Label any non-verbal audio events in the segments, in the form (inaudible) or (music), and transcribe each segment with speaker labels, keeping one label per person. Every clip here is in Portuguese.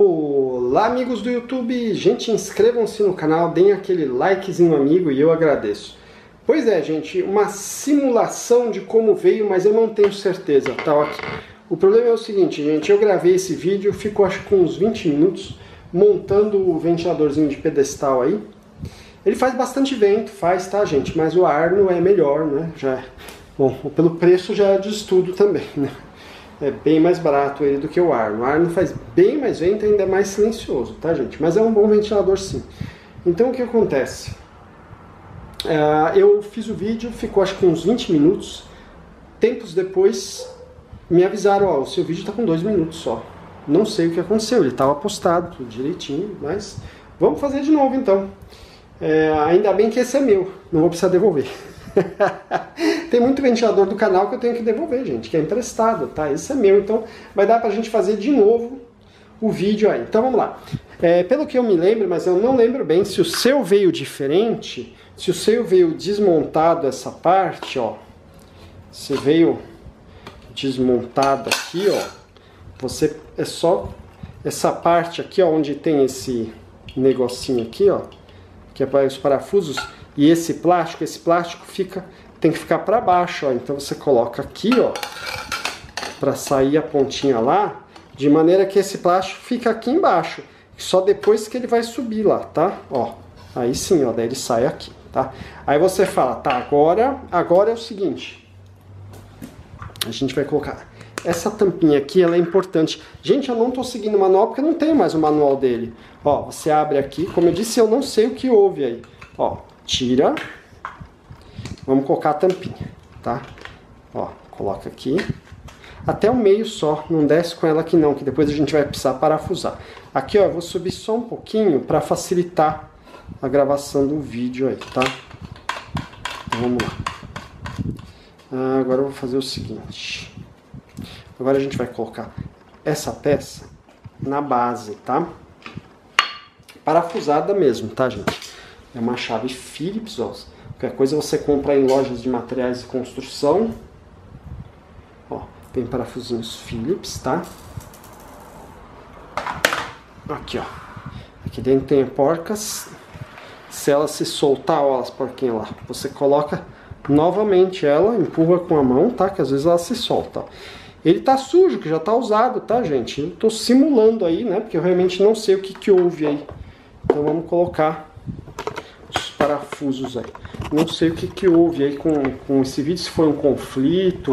Speaker 1: Olá amigos do YouTube, gente inscrevam-se no canal, deem aquele likezinho amigo e eu agradeço. Pois é gente, uma simulação de como veio, mas eu não tenho certeza, tá aqui. O problema é o seguinte gente, eu gravei esse vídeo, ficou acho que uns 20 minutos montando o ventiladorzinho de pedestal aí. Ele faz bastante vento, faz tá gente, mas o ar não é melhor, né? Já, é, bom, pelo preço já é de estudo também, né? É bem mais barato ele do que o Arno. O Arno faz bem mais vento ainda é mais silencioso, tá gente? Mas é um bom ventilador sim. Então o que acontece? Uh, eu fiz o vídeo, ficou acho que uns 20 minutos. Tempos depois me avisaram, ó, o seu vídeo está com dois minutos só. Não sei o que aconteceu, ele estava postado tudo direitinho, mas vamos fazer de novo então. É, ainda bem que esse é meu, não vou precisar devolver. (laughs) Tem muito ventilador do canal que eu tenho que devolver, gente, que é emprestado, tá? Esse é meu, então vai dar pra gente fazer de novo o vídeo aí. Então vamos lá. É, pelo que eu me lembro, mas eu não lembro bem se o seu veio diferente, se o seu veio desmontado essa parte, ó. Se veio desmontado aqui, ó. Você é só essa parte aqui, ó, onde tem esse negocinho aqui, ó, que é para os parafusos e esse plástico, esse plástico fica tem que ficar para baixo, ó. Então você coloca aqui, ó, para sair a pontinha lá, de maneira que esse plástico fica aqui embaixo. Só depois que ele vai subir lá, tá? Ó, aí sim, ó, daí ele sai aqui, tá? Aí você fala, tá, agora, agora é o seguinte. A gente vai colocar essa tampinha aqui, ela é importante. Gente, eu não tô seguindo o manual porque não tem mais o manual dele. Ó, você abre aqui, como eu disse, eu não sei o que houve aí. Ó, tira. Vamos colocar a tampinha, tá? Ó, coloca aqui. Até o meio só, não desce com ela aqui não, que depois a gente vai precisar parafusar. Aqui, ó, eu vou subir só um pouquinho para facilitar a gravação do vídeo aí, tá? Então, vamos lá. Ah, agora eu vou fazer o seguinte. Agora a gente vai colocar essa peça na base, tá? Parafusada mesmo, tá, gente? É uma chave Phillips, ó. Qualquer coisa você compra em lojas de materiais de construção. Ó, tem parafusinhos Phillips, tá? Aqui, ó. Aqui dentro tem porcas. Se ela se soltar, ó, as porquinhas lá, você coloca novamente ela, empurra com a mão, tá? Que às vezes ela se solta, ó. Ele tá sujo, que já tá usado, tá, gente? Eu tô simulando aí, né? Porque eu realmente não sei o que que houve aí. Então vamos colocar parafusos aí. Não sei o que, que houve aí com, com esse vídeo, se foi um conflito,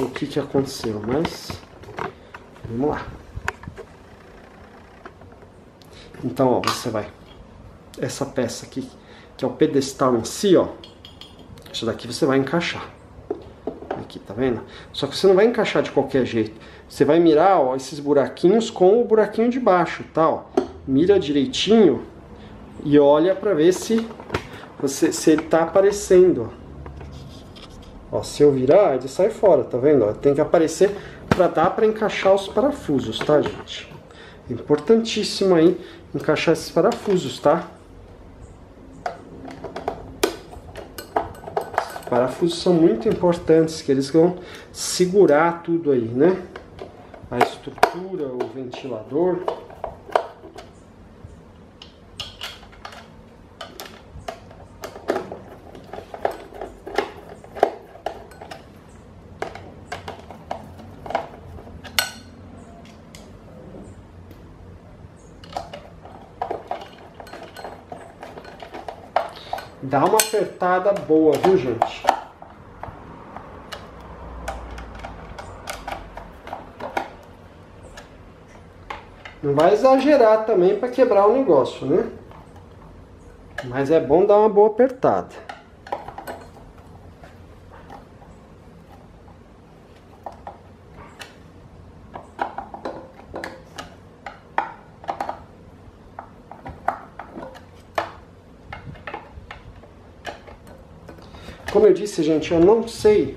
Speaker 1: o que, que aconteceu, mas vamos lá. Então, ó, você vai. Essa peça aqui, que é o pedestal em si, ó. Isso daqui você vai encaixar. Aqui, tá vendo? Só que você não vai encaixar de qualquer jeito. Você vai mirar, ó, esses buraquinhos com o buraquinho de baixo, tá? Ó. Mira direitinho e olha para ver se você, se ele tá aparecendo. Ó, se eu virar, ele sai fora, tá vendo? Ó, tem que aparecer para dar para encaixar os parafusos, tá, gente? Importantíssimo aí encaixar esses parafusos, tá? Os parafusos são muito importantes, que eles vão segurar tudo aí, né? A estrutura, o ventilador. Dá apertada boa, viu, gente? Não vai exagerar também para quebrar o negócio, né? Mas é bom dar uma boa apertada. Como eu disse, gente, eu não sei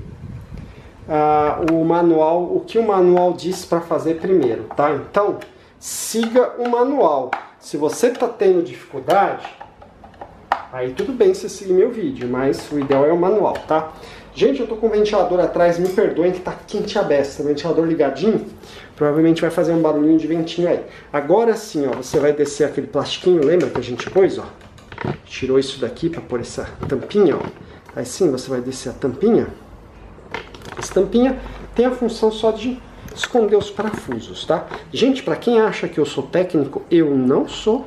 Speaker 1: uh, o manual, o que o manual diz para fazer primeiro, tá? Então, siga o manual. Se você está tendo dificuldade, aí tudo bem você seguir meu vídeo, mas o ideal é o manual, tá? Gente, eu tô com o ventilador atrás, me perdoem que tá quente a beça, ventilador ligadinho. provavelmente vai fazer um barulhinho de ventinho aí. Agora sim, ó, você vai descer aquele plastiquinho, lembra que a gente pôs, ó? Tirou isso daqui para pôr essa tampinha, ó. Aí sim, você vai descer a tampinha. Essa tampinha tem a função só de esconder os parafusos, tá? Gente, para quem acha que eu sou técnico, eu não sou.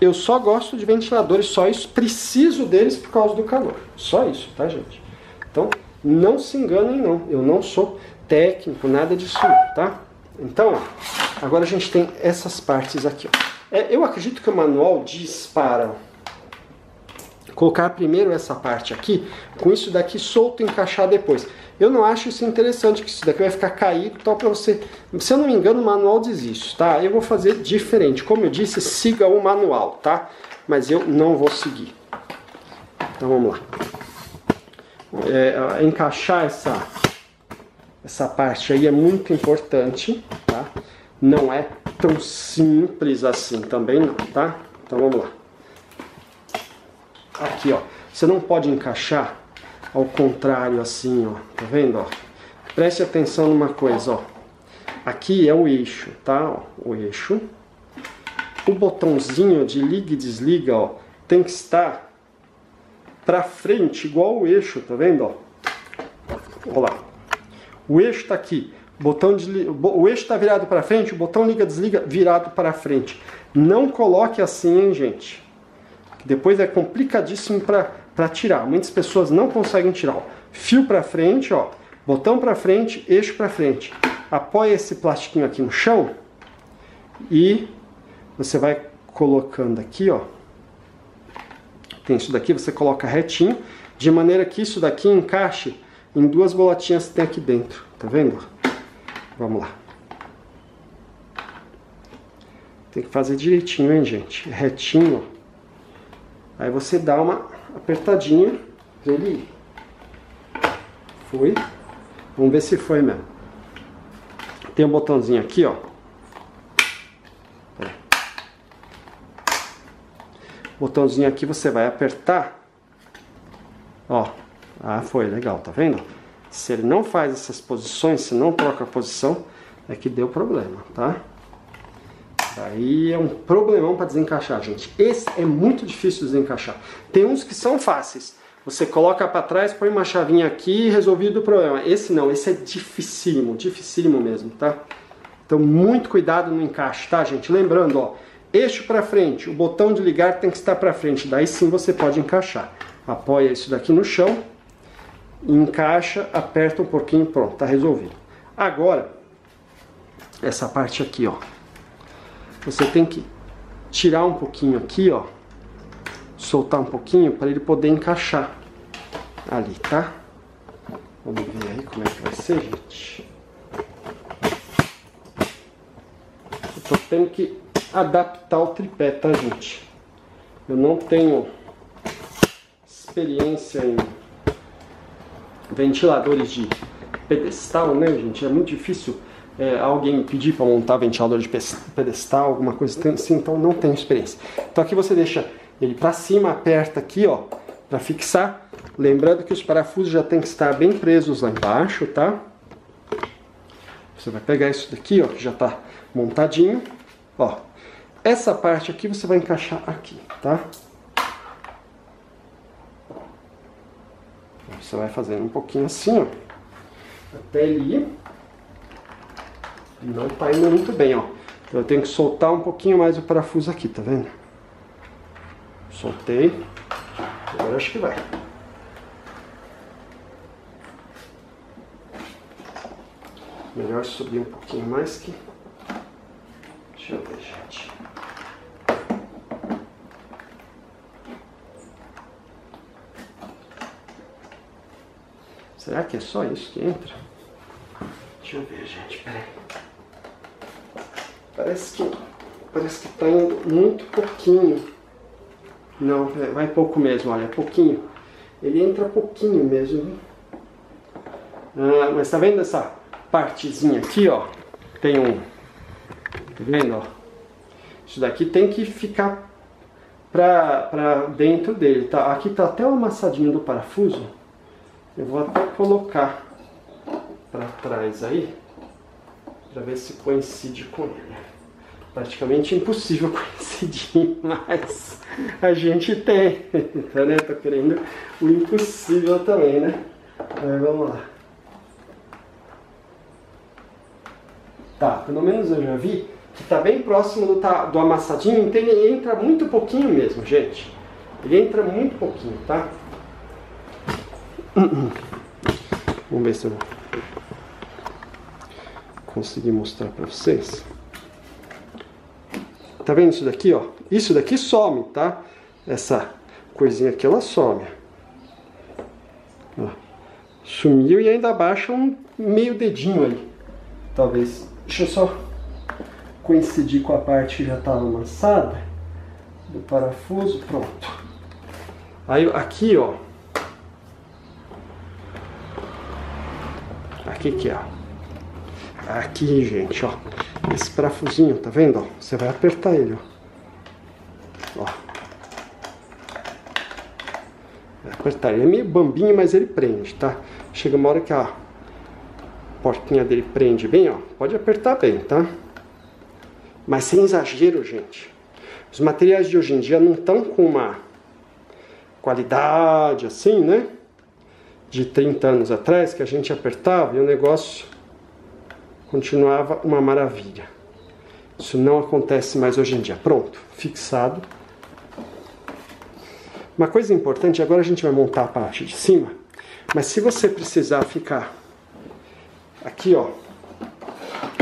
Speaker 1: Eu só gosto de ventiladores, só isso, preciso deles por causa do calor. Só isso, tá, gente? Então, não se enganem não, eu não sou técnico, nada disso tá? Então, ó, agora a gente tem essas partes aqui. É, eu acredito que o manual diz para colocar primeiro essa parte aqui, com isso daqui solto encaixar depois. Eu não acho isso interessante, que isso daqui vai ficar caído, tal para você... Se eu não me engano, o manual diz isso, tá? Eu vou fazer diferente. Como eu disse, siga o manual, tá? Mas eu não vou seguir. Então vamos lá. É, encaixar essa, essa parte aí é muito importante, tá? Não é tão simples assim também não, tá? Então vamos lá. Aqui, ó. Você não pode encaixar ao contrário assim, ó. Tá vendo, ó? Preste atenção numa coisa, ó. Aqui é o eixo, tá? O eixo. O botãozinho de liga e desliga, ó, tem que estar para frente, igual o eixo, tá vendo, ó? Olha lá. O eixo tá aqui. Botão de, o eixo está virado para frente, o botão liga desliga virado para frente. Não coloque assim, hein, gente. Depois é complicadíssimo para tirar. Muitas pessoas não conseguem tirar. Ó. Fio para frente, ó, botão para frente, eixo para frente. Apoia esse plastiquinho aqui no chão e você vai colocando aqui, ó. Tem isso daqui, você coloca retinho, de maneira que isso daqui encaixe em duas bolotinhas que tem aqui dentro. Tá vendo? Vamos lá. Tem que fazer direitinho, hein, gente? Retinho, Aí você dá uma apertadinha ele. Foi. Vamos ver se foi mesmo. Tem um botãozinho aqui, ó. Botãozinho aqui você vai apertar. Ó. Ah, foi legal, tá vendo? Se ele não faz essas posições, se não troca a posição, é que deu problema, tá? Aí é um problemão para desencaixar, gente. Esse é muito difícil de desencaixar. Tem uns que são fáceis. Você coloca para trás, põe uma chavinha aqui e resolvido o problema. Esse não, esse é dificílimo, dificílimo mesmo, tá? Então muito cuidado no encaixe, tá, gente? Lembrando, ó, eixo para frente, o botão de ligar tem que estar para frente, daí sim você pode encaixar. Apoia isso daqui no chão, encaixa, aperta um pouquinho, pronto, tá resolvido. Agora, essa parte aqui, ó, você tem que tirar um pouquinho aqui, ó, soltar um pouquinho para ele poder encaixar ali, tá? Vamos ver aí como é que vai ser, gente. Eu tô tendo que adaptar o tripé, tá, gente? Eu não tenho experiência em ventiladores de pedestal, né, gente? É muito difícil é, alguém pedir para montar ventilador de pedestal, alguma coisa assim, então não tenho experiência. Então aqui você deixa ele para cima, aperta aqui, ó, para fixar. Lembrando que os parafusos já tem que estar bem presos lá embaixo, tá? Você vai pegar isso daqui, ó, que já está montadinho, ó. Essa parte aqui você vai encaixar aqui, tá? Você vai fazendo um pouquinho assim, ó, até ele ir não está indo muito bem, ó. Então eu tenho que soltar um pouquinho mais o parafuso aqui, tá vendo? Soltei. Agora acho que vai. Melhor subir um pouquinho mais que... Deixa eu ver, gente. Será que é só isso que entra? Deixa eu ver, gente, peraí. Parece que parece que tá indo muito pouquinho. Não, é, vai pouco mesmo, olha, pouquinho. Ele entra pouquinho mesmo. Ah, mas tá vendo essa partezinha aqui, ó? Tem um. Tá vendo, ó? Isso daqui tem que ficar pra, pra dentro dele, tá? Aqui tá até o amassadinho do parafuso. Eu vou até colocar pra trás aí. Para ver se coincide com ele. Praticamente impossível (laughs) coincidir, mas a gente tem, tá, né? Tô querendo o impossível também, né? Mas vamos lá. Tá, pelo menos eu já vi que tá bem próximo do, tá, do amassadinho, então ele entra muito pouquinho mesmo, gente. Ele entra muito pouquinho, tá? Vamos ver se eu conseguir mostrar para vocês. Tá vendo isso daqui, ó? Isso daqui some, tá? Essa coisinha aqui, ela some. Ó. Sumiu e ainda baixa um meio dedinho ali. Talvez. Deixa eu só coincidir com a parte que já estava amassada do parafuso. Pronto. Aí aqui, ó. Aqui que é, ó. Aqui, gente, ó. Esse parafusinho, tá vendo? Ó? Você vai apertar ele, ó. ó. Vai apertar. Ele é meio bambinho, mas ele prende, tá? Chega uma hora que a portinha dele prende bem, ó. Pode apertar bem, tá? Mas sem exagero, gente. Os materiais de hoje em dia não estão com uma qualidade assim, né? De 30 anos atrás, que a gente apertava e o negócio continuava uma maravilha. Isso não acontece mais hoje em dia. Pronto, fixado. Uma coisa importante, agora a gente vai montar a parte de cima, mas se você precisar ficar aqui, ó,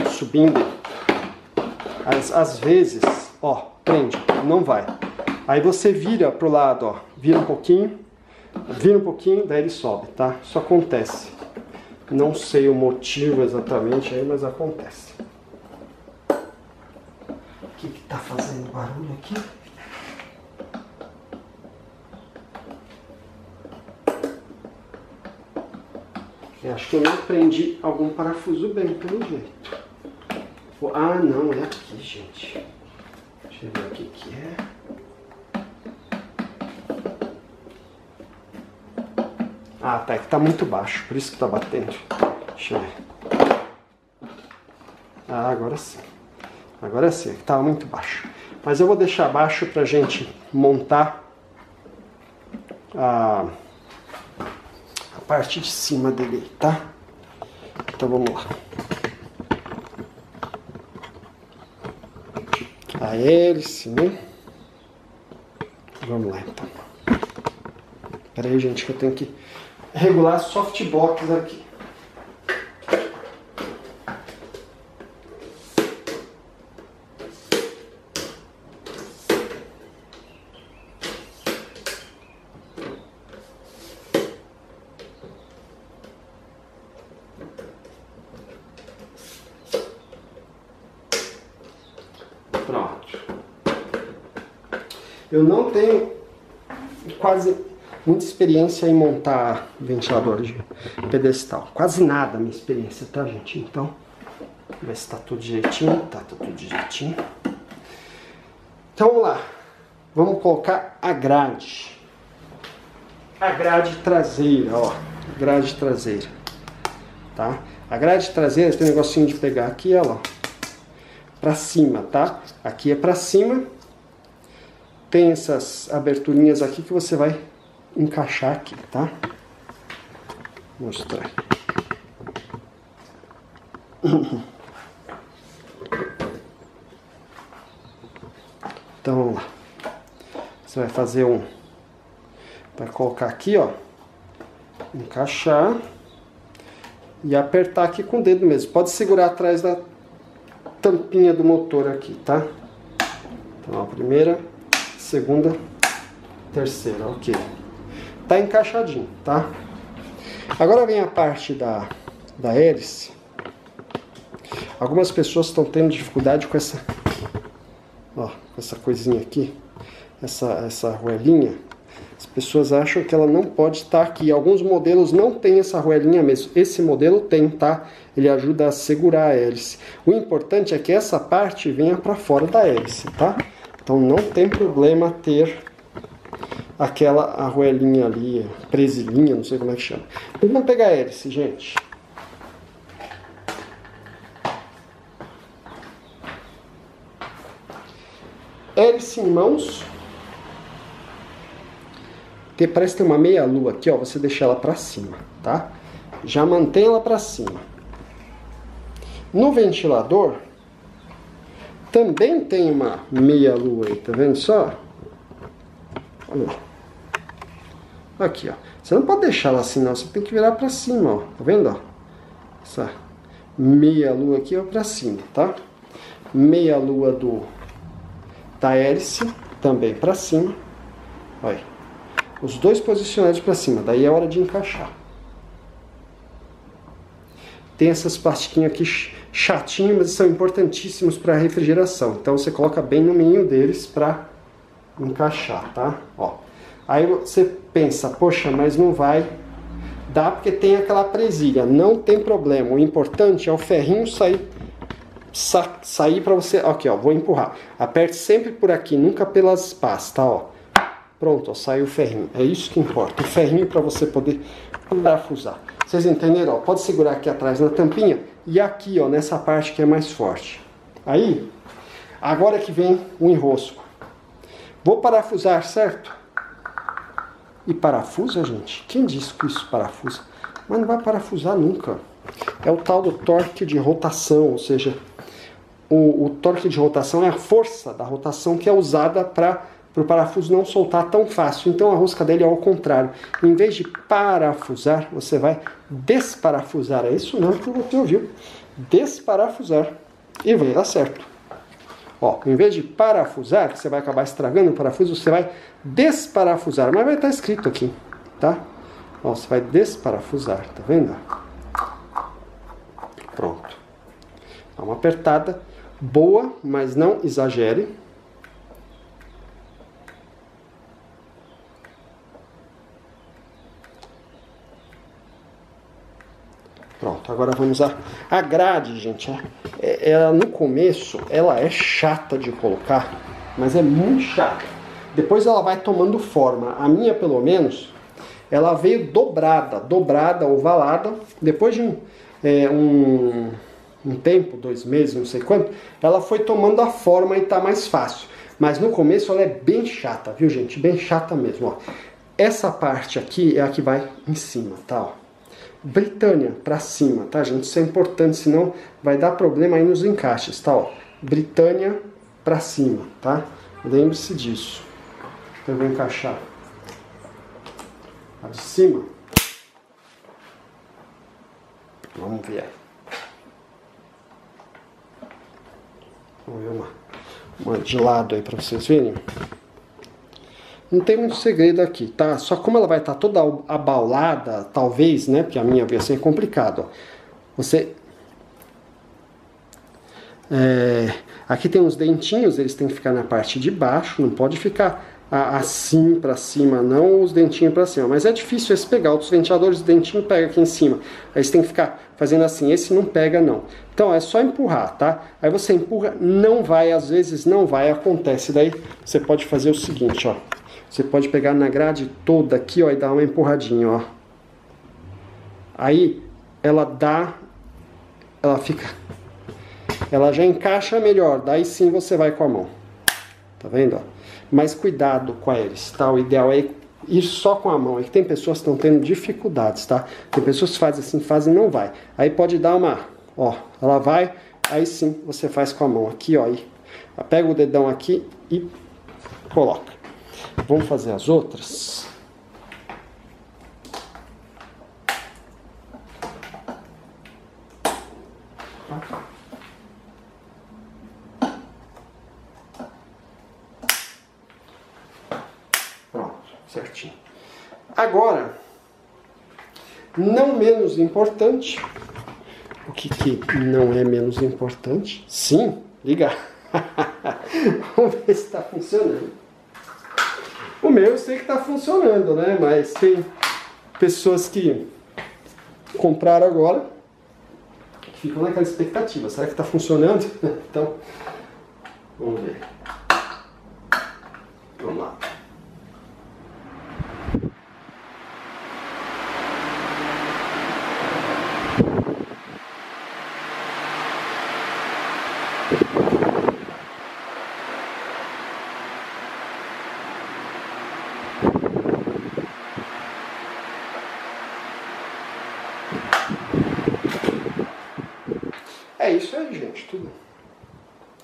Speaker 1: subindo, às, às vezes, ó, prende, não vai. Aí você vira pro lado, ó, vira um pouquinho, vira um pouquinho, daí ele sobe, tá? Isso acontece. Não sei o motivo exatamente aí, mas acontece. O que que tá fazendo barulho aqui? Eu acho que eu não prendi algum parafuso bem, pelo jeito. Ah, não, é aqui, gente. Deixa eu ver o que que é. Ah, tá, é que tá muito baixo, por isso que tá batendo. Deixa eu ver. Ah, agora sim. Agora sim, é que tava muito baixo. Mas eu vou deixar baixo pra gente montar a, a parte de cima dele, tá? Então vamos lá. A hélice, né? Vamos lá então. Pera aí, gente, que eu tenho que regular softbox aqui. Pronto. Eu não tenho quase muita experiência em montar ventilador de pedestal. Quase nada a minha experiência, tá, gente? Então, ver se tá tudo direitinho. Tá, tá tudo direitinho. Então, vamos lá. Vamos colocar a grade. A grade traseira, ó. Grade traseira. Tá? A grade traseira tem um negocinho de pegar aqui, ela, ó. Pra cima, tá? Aqui é pra cima. Tem essas aberturinhas aqui que você vai encaixar aqui, tá? Vou mostrar. Então vamos lá. Você vai fazer um. Vai colocar aqui, ó. Encaixar. E apertar aqui com o dedo mesmo. Pode segurar atrás da tampinha do motor aqui, tá? Então, a primeira, segunda, terceira, ok tá encaixadinho, tá? Agora vem a parte da, da hélice. Algumas pessoas estão tendo dificuldade com essa, ó, essa coisinha aqui, essa, essa arruelinha. As pessoas acham que ela não pode estar aqui. Alguns modelos não tem essa arruelinha mesmo. Esse modelo tem, tá? Ele ajuda a segurar a hélice. O importante é que essa parte venha para fora da hélice, tá? Então não tem problema ter aquela arruelinha ali, presilhinha, não sei como é que chama. Vamos pegar a hélice, gente. Hélice em mãos. Porque parece que tem uma meia lua aqui, ó. Você deixa ela para cima, tá? Já mantém ela para cima. No ventilador, também tem uma meia lua aí, tá vendo só? Olha. Aqui, ó. Você não pode deixar ela assim, não. Você tem que virar para cima, ó. Tá vendo, ó? Essa meia lua aqui é para cima, tá? Meia lua do da hélice também para cima. Olha. Os dois posicionados para cima. Daí é hora de encaixar. Tem essas plastiquinhas aqui chatinhas, mas são importantíssimos para refrigeração. Então você coloca bem no meio deles para encaixar, tá? Ó. Aí você pensa, poxa, mas não vai dar porque tem aquela presilha. Não tem problema. O importante é o ferrinho sair sa sair para você. Aqui, ó, vou empurrar. Aperte sempre por aqui, nunca pelas pás, tá, ó. Pronto, ó, saiu o ferrinho. É isso que importa. O ferrinho para você poder parafusar. Vocês entenderam? Ó, pode segurar aqui atrás na tampinha e aqui, ó, nessa parte que é mais forte. Aí, agora que vem o enrosco. Vou parafusar, certo? E parafusa, gente? Quem disse que isso parafusa? Mas não vai parafusar nunca. É o tal do torque de rotação, ou seja, o, o torque de rotação é a força da rotação que é usada para o parafuso não soltar tão fácil. Então a rosca dele é ao contrário. Em vez de parafusar, você vai desparafusar. É isso não que você ouviu. Desparafusar. E vai dar certo. Ó, em vez de parafusar, que você vai acabar estragando o parafuso, você vai desparafusar. Mas vai estar escrito aqui, tá? Ó, você vai desparafusar, tá vendo? Pronto. Dá uma apertada boa, mas não exagere. Pronto, agora vamos a, a grade, gente. É, ela, no começo, ela é chata de colocar, mas é muito chata. Depois ela vai tomando forma. A minha, pelo menos, ela veio dobrada, dobrada, ovalada. Depois de um, é, um, um tempo, dois meses, não sei quanto, ela foi tomando a forma e tá mais fácil. Mas no começo ela é bem chata, viu gente? Bem chata mesmo, ó. Essa parte aqui é a que vai em cima, tá? Ó. Britânia para cima, tá, gente? Isso é importante, senão vai dar problema aí nos encaixes, tá? Ó. Britânia para cima, tá? Lembre-se disso. Então eu vou encaixar a de cima. Vamos ver. Vamos ver uma, uma de lado aí para vocês verem. Não tem muito segredo aqui, tá? Só como ela vai estar tá toda abaulada, talvez, né? Porque a minha vai ser complicado. Você é, aqui tem uns dentinhos, eles têm que ficar na parte de baixo, não pode ficar assim para cima, não os dentinhos para cima. Mas é difícil esse pegar. Outros ventiladores, o dentinho pega aqui em cima. Aí você tem que ficar fazendo assim. Esse não pega, não. Então é só empurrar, tá? Aí você empurra, não vai, às vezes não vai, acontece. Daí você pode fazer o seguinte, ó. Você pode pegar na grade toda aqui, ó, e dar uma empurradinha, ó. Aí ela dá, ela fica, ela já encaixa melhor. Daí sim você vai com a mão. Tá vendo, ó? Mas cuidado com eles, tá? O ideal é ir só com a mão. É que tem pessoas que estão tendo dificuldades, tá? Tem pessoas que fazem assim, fazem e não vai. Aí pode dar uma, ó, ela vai, aí sim você faz com a mão aqui, ó. E pega o dedão aqui e coloca. Vamos fazer as outras? certinho. Agora, não menos importante, o que, que não é menos importante? Sim, liga. (laughs) Vamos ver se está funcionando. O meu eu sei que está funcionando, né? Mas tem pessoas que compraram agora que ficam naquela expectativa. Será que está funcionando? (laughs) então, vamos ver. Vamos lá.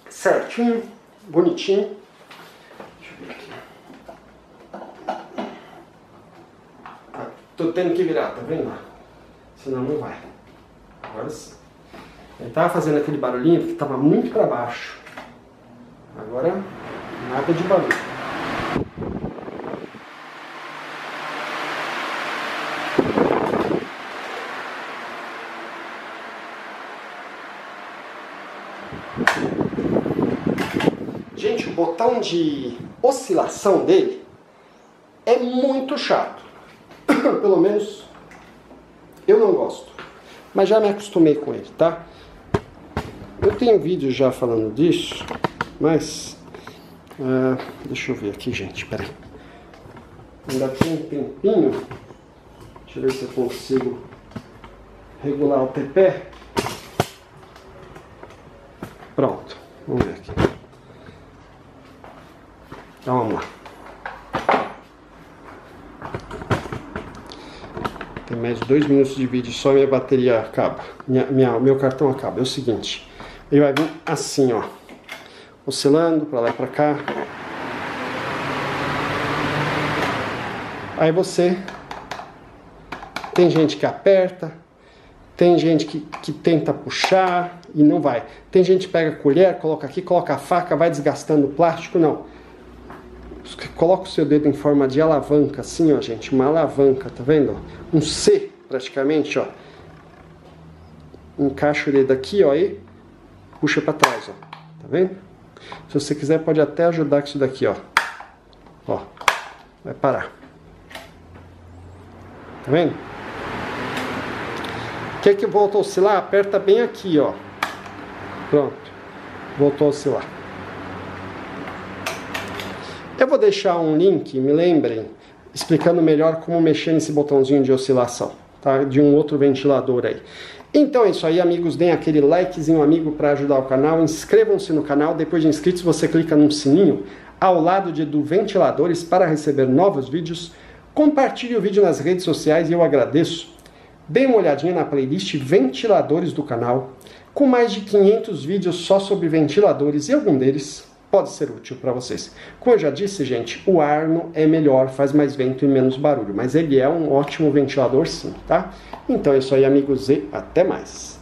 Speaker 1: Certinho, bonitinho. Deixa eu ver aqui. Ah, tô tendo que virar, tá vendo? Senão não vai. Agora sim. Ele tava fazendo aquele barulhinho porque tava muito para baixo. Agora, nada de barulho. Gente, o botão de oscilação dele é muito chato. (coughs) Pelo menos eu não gosto. Mas já me acostumei com ele, tá? Eu tenho vídeo já falando disso, mas... Uh, deixa eu ver aqui, gente, peraí. Ainda tem um tempinho. Deixa eu ver se eu consigo regular o tripé. Pronto, vamos ver aqui. Então vamos lá. Tem mais dois minutos de vídeo, só minha bateria acaba. Minha, minha, meu cartão acaba. É o seguinte, ele vai vir assim, ó. Oscilando para lá e para cá. Aí você tem gente que aperta, tem gente que, que tenta puxar e não vai. Tem gente que pega a colher, coloca aqui, coloca a faca, vai desgastando o plástico. Não. Coloca o seu dedo em forma de alavanca, assim, ó, gente. Uma alavanca, tá vendo? Um C, praticamente, ó. Encaixa o dedo aqui, ó, e puxa para trás, ó. Tá vendo? Se você quiser, pode até ajudar com isso daqui, ó. Ó. Vai parar. Tá vendo? Quer que volta a oscilar? Aperta bem aqui, ó. Pronto. Voltou a oscilar. Eu vou deixar um link, me lembrem, explicando melhor como mexer nesse botãozinho de oscilação, tá? De um outro ventilador aí. Então é isso aí, amigos. Deem aquele likezinho amigo para ajudar o canal. Inscrevam-se no canal. Depois de inscritos, você clica no sininho ao lado de, do ventiladores para receber novos vídeos. Compartilhe o vídeo nas redes sociais e eu agradeço. Dê uma olhadinha na playlist Ventiladores do canal, com mais de 500 vídeos só sobre ventiladores e algum deles pode ser útil para vocês. Como eu já disse, gente, o Arno é melhor, faz mais vento e menos barulho, mas ele é um ótimo ventilador sim, tá? Então é isso aí, amigos, e até mais.